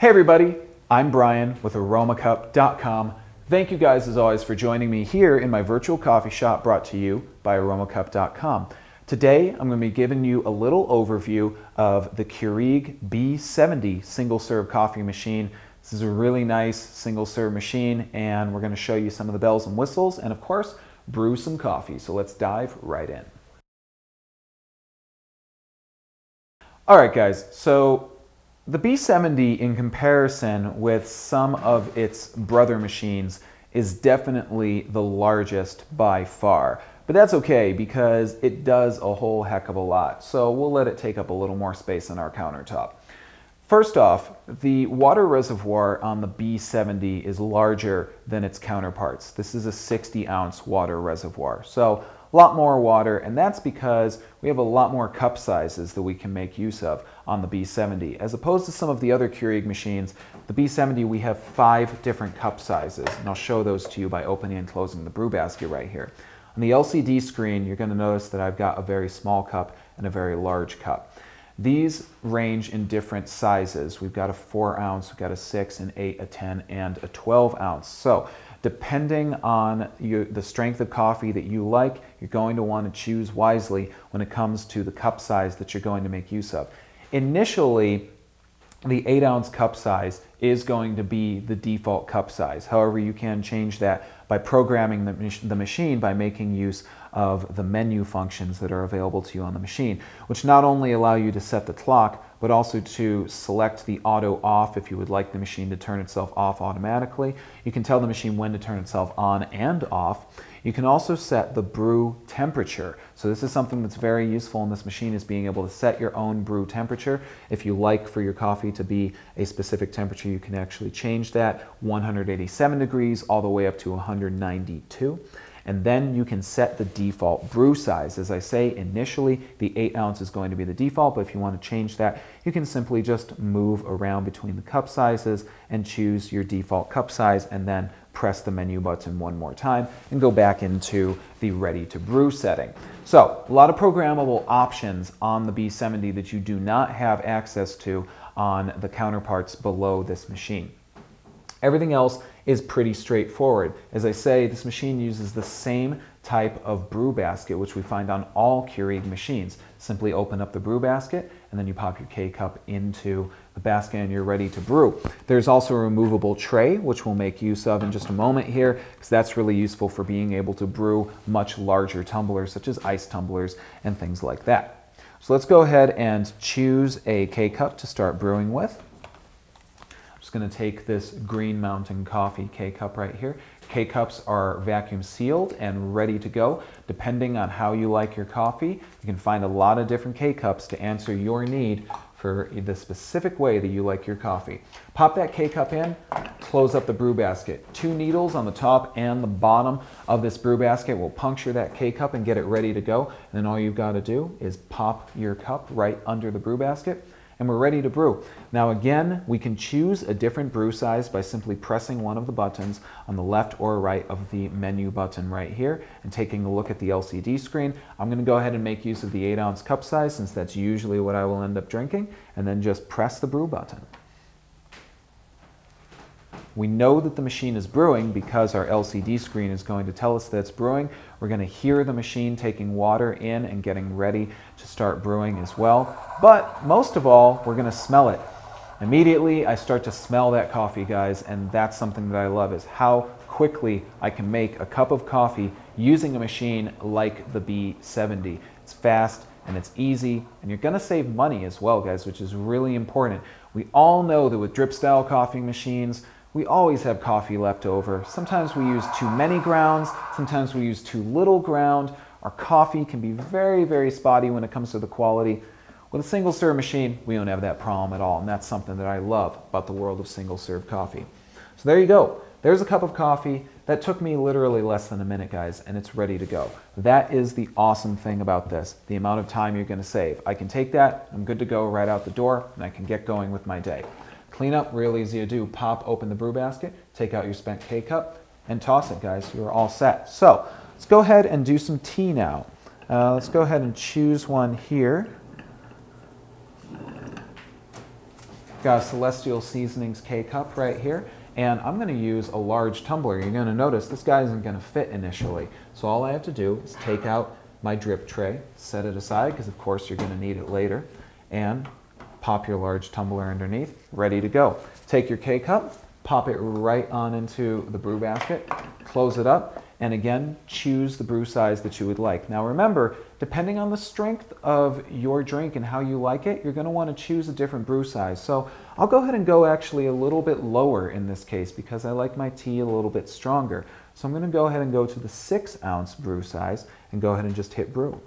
Hey everybody, I'm Brian with aromacup.com. Thank you guys as always for joining me here in my virtual coffee shop brought to you by aromacup.com. Today I'm going to be giving you a little overview of the Keurig B70 single serve coffee machine. This is a really nice single serve machine and we're going to show you some of the bells and whistles and of course brew some coffee. So let's dive right in. All right guys, so the B70 in comparison with some of its brother machines is definitely the largest by far. But that's okay because it does a whole heck of a lot. So we'll let it take up a little more space on our countertop. First off, the water reservoir on the B70 is larger than its counterparts. This is a 60 ounce water reservoir. So a lot more water, and that's because we have a lot more cup sizes that we can make use of on the B70. As opposed to some of the other Keurig machines, the B70 we have five different cup sizes, and I'll show those to you by opening and closing the brew basket right here. On the LCD screen, you're going to notice that I've got a very small cup and a very large cup. These range in different sizes. We've got a 4 ounce, we've got a 6, an 8, a 10, and a 12 ounce. So depending on you, the strength of coffee that you like, you're going to want to choose wisely when it comes to the cup size that you're going to make use of. Initially, the 8 ounce cup size is going to be the default cup size. However, you can change that by programming the, the machine by making use of the menu functions that are available to you on the machine, which not only allow you to set the clock, but also to select the auto off if you would like the machine to turn itself off automatically. You can tell the machine when to turn itself on and off. You can also set the brew temperature. So this is something that's very useful in this machine is being able to set your own brew temperature. If you like for your coffee to be a specific temperature, you can actually change that 187 degrees all the way up to 192 and then you can set the default brew size. As I say, initially the 8 ounce is going to be the default, but if you want to change that, you can simply just move around between the cup sizes and choose your default cup size and then press the menu button one more time and go back into the ready to brew setting. So a lot of programmable options on the B70 that you do not have access to on the counterparts below this machine. Everything else is pretty straightforward. As I say, this machine uses the same type of brew basket, which we find on all Keurig machines. Simply open up the brew basket, and then you pop your K-cup into the basket and you're ready to brew. There's also a removable tray, which we'll make use of in just a moment here, because that's really useful for being able to brew much larger tumblers, such as ice tumblers and things like that. So let's go ahead and choose a K-cup to start brewing with just going to take this Green Mountain Coffee K-Cup right here. K-Cups are vacuum sealed and ready to go. Depending on how you like your coffee, you can find a lot of different K-Cups to answer your need for the specific way that you like your coffee. Pop that K-Cup in, close up the brew basket. Two needles on the top and the bottom of this brew basket will puncture that K-Cup and get it ready to go. And then all you've got to do is pop your cup right under the brew basket and we're ready to brew. Now again, we can choose a different brew size by simply pressing one of the buttons on the left or right of the menu button right here and taking a look at the LCD screen. I'm gonna go ahead and make use of the eight ounce cup size since that's usually what I will end up drinking and then just press the brew button. We know that the machine is brewing because our LCD screen is going to tell us that it's brewing. We're going to hear the machine taking water in and getting ready to start brewing as well. But most of all, we're going to smell it. Immediately, I start to smell that coffee, guys, and that's something that I love is how quickly I can make a cup of coffee using a machine like the B70. It's fast and it's easy, and you're gonna save money as well, guys, which is really important. We all know that with drip style coffee machines, we always have coffee left over. Sometimes we use too many grounds, sometimes we use too little ground. Our coffee can be very, very spotty when it comes to the quality. With a single serve machine, we don't have that problem at all, and that's something that I love about the world of single serve coffee. So there you go. There's a cup of coffee. That took me literally less than a minute, guys, and it's ready to go. That is the awesome thing about this, the amount of time you're gonna save. I can take that, I'm good to go right out the door, and I can get going with my day. Cleanup, real easy to do. Pop open the brew basket, take out your spent K-cup, and toss it, guys. You're all set. So let's go ahead and do some tea now. Uh, let's go ahead and choose one here. Got a Celestial Seasonings K-Cup right here. And I'm gonna use a large tumbler. You're gonna notice this guy isn't gonna fit initially. So all I have to do is take out my drip tray, set it aside, because of course you're gonna need it later, and pop your large tumbler underneath, ready to go. Take your K-Cup, pop it right on into the brew basket, close it up, and again, choose the brew size that you would like. Now remember, depending on the strength of your drink and how you like it, you're gonna wanna choose a different brew size. So I'll go ahead and go actually a little bit lower in this case because I like my tea a little bit stronger. So I'm gonna go ahead and go to the six ounce brew size and go ahead and just hit brew.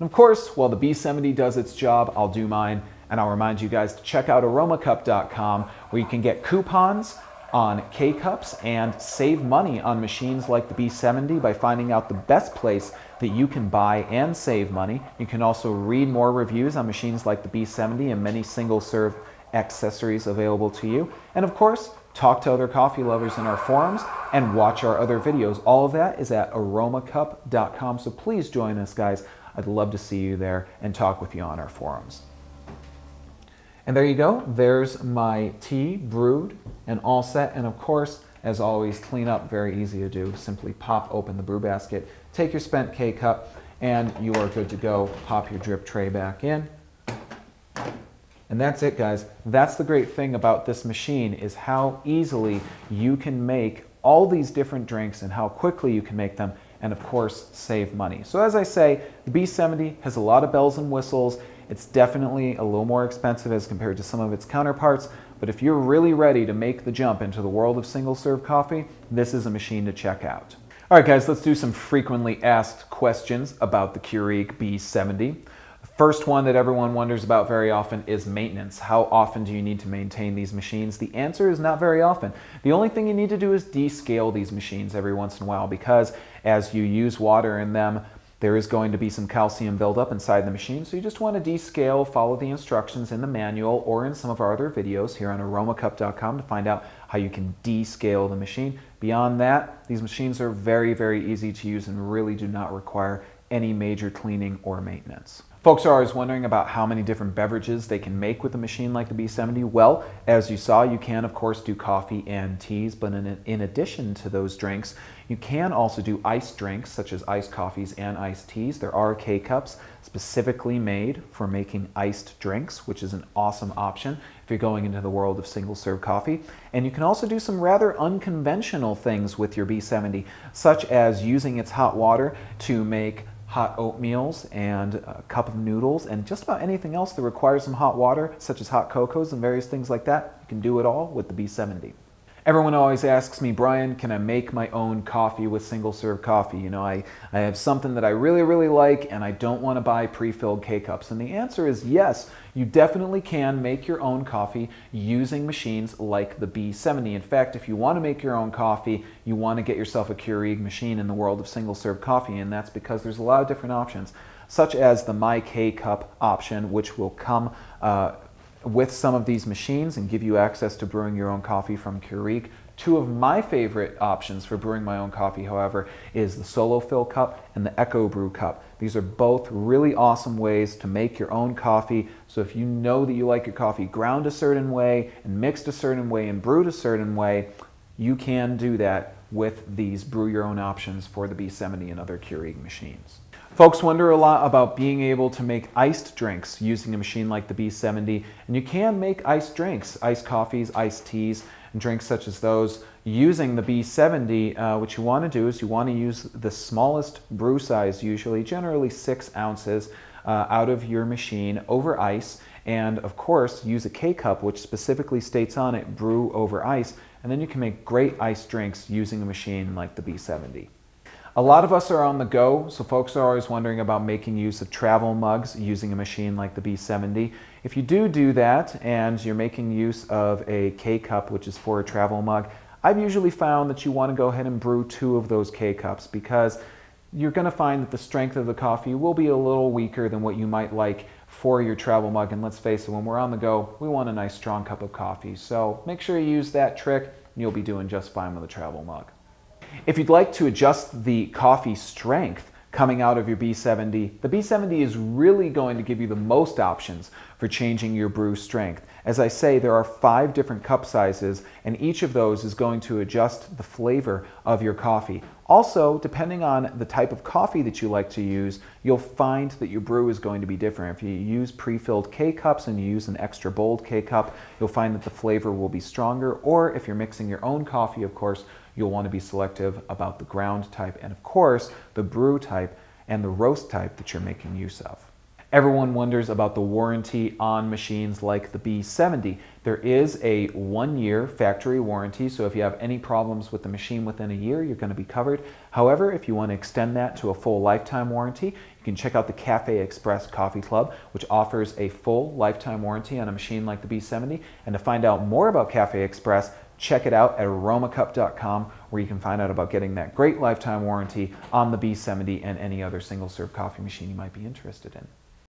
And of course, while the B70 does its job, I'll do mine. And I'll remind you guys to check out aromacup.com where you can get coupons on K-Cups and save money on machines like the B70 by finding out the best place that you can buy and save money. You can also read more reviews on machines like the B70 and many single serve accessories available to you. And of course, talk to other coffee lovers in our forums and watch our other videos. All of that is at aromacup.com. So please join us, guys. I'd love to see you there and talk with you on our forums. And there you go. There's my tea brewed and all set. And of course, as always, clean up, very easy to do. Simply pop open the brew basket, take your spent K-cup, and you are good to go. Pop your drip tray back in. And that's it, guys. That's the great thing about this machine is how easily you can make all these different drinks and how quickly you can make them and of course save money. So as I say, the B70 has a lot of bells and whistles. It's definitely a little more expensive as compared to some of its counterparts, but if you're really ready to make the jump into the world of single serve coffee, this is a machine to check out. All right, guys, let's do some frequently asked questions about the Keurig B70. First one that everyone wonders about very often is maintenance. How often do you need to maintain these machines? The answer is not very often. The only thing you need to do is descale these machines every once in a while because as you use water in them, there is going to be some calcium buildup inside the machine, so you just want to descale, follow the instructions in the manual or in some of our other videos here on aromacup.com to find out how you can descale the machine. Beyond that, these machines are very, very easy to use and really do not require any major cleaning or maintenance. Folks are always wondering about how many different beverages they can make with a machine like the B70. Well, as you saw, you can of course do coffee and teas, but in, in addition to those drinks, you can also do iced drinks such as iced coffees and iced teas. There are K-Cups specifically made for making iced drinks, which is an awesome option if you're going into the world of single serve coffee. And you can also do some rather unconventional things with your B70, such as using its hot water to make hot oatmeals and a cup of noodles and just about anything else that requires some hot water, such as hot cocos and various things like that. You can do it all with the B70. Everyone always asks me, Brian, can I make my own coffee with single serve coffee? You know, I, I have something that I really, really like and I don't want to buy pre-filled K-Cups. And the answer is yes, you definitely can make your own coffee using machines like the B70. In fact, if you want to make your own coffee, you want to get yourself a Keurig machine in the world of single serve coffee. And that's because there's a lot of different options, such as the My K-Cup option, which will come uh, with some of these machines and give you access to brewing your own coffee from Keurig. Two of my favorite options for brewing my own coffee, however, is the Solo Fill Cup and the Ekobrew Cup. These are both really awesome ways to make your own coffee. So if you know that you like your coffee ground a certain way and mixed a certain way and brewed a certain way, you can do that with these brew your own options for the B70 and other Keurig machines. Folks wonder a lot about being able to make iced drinks using a machine like the B70, and you can make iced drinks, iced coffees, iced teas, and drinks such as those using the B70. Uh, what you want to do is you want to use the smallest brew size, usually, generally six ounces, uh, out of your machine over ice, and of course use a K-cup, which specifically states on it brew over ice, and then you can make great iced drinks using a machine like the B70. A lot of us are on the go, so folks are always wondering about making use of travel mugs using a machine like the B70. If you do do that and you're making use of a K-cup, which is for a travel mug, I've usually found that you want to go ahead and brew two of those K-cups because you're going to find that the strength of the coffee will be a little weaker than what you might like for your travel mug. And let's face it, when we're on the go, we want a nice strong cup of coffee. So make sure you use that trick and you'll be doing just fine with a travel mug. If you'd like to adjust the coffee strength coming out of your B70. The B70 is really going to give you the most options for changing your brew strength. As I say, there are five different cup sizes, and each of those is going to adjust the flavor of your coffee. Also, depending on the type of coffee that you like to use, you'll find that your brew is going to be different. If you use pre-filled K-cups and you use an extra bold K-cup, you'll find that the flavor will be stronger. Or if you're mixing your own coffee, of course, you'll want to be selective about the ground type and of course the brew type and the roast type that you're making use of. Everyone wonders about the warranty on machines like the B70. There is a one year factory warranty, so if you have any problems with the machine within a year, you're going to be covered. However, if you want to extend that to a full lifetime warranty, you can check out the Cafe Express Coffee Club, which offers a full lifetime warranty on a machine like the B70. And to find out more about Cafe Express, check it out at aromacup.com where you can find out about getting that great lifetime warranty on the B70 and any other single serve coffee machine you might be interested in.